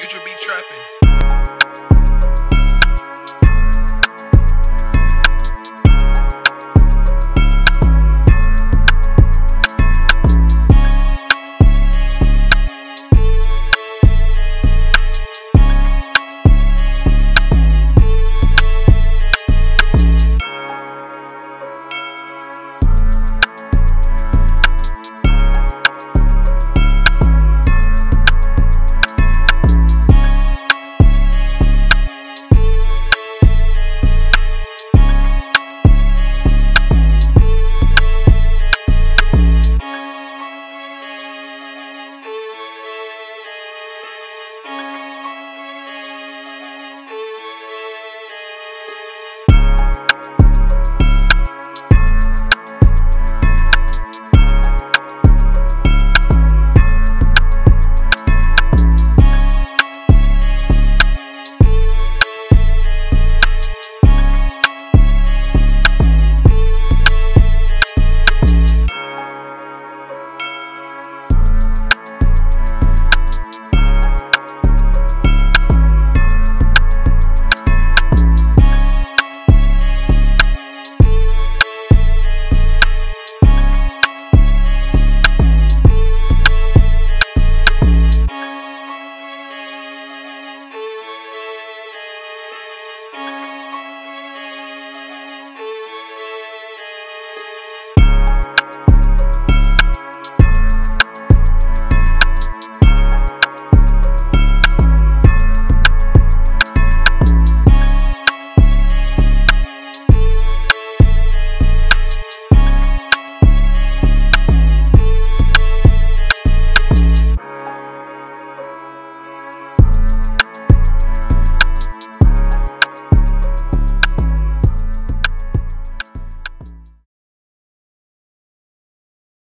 You should be trapping.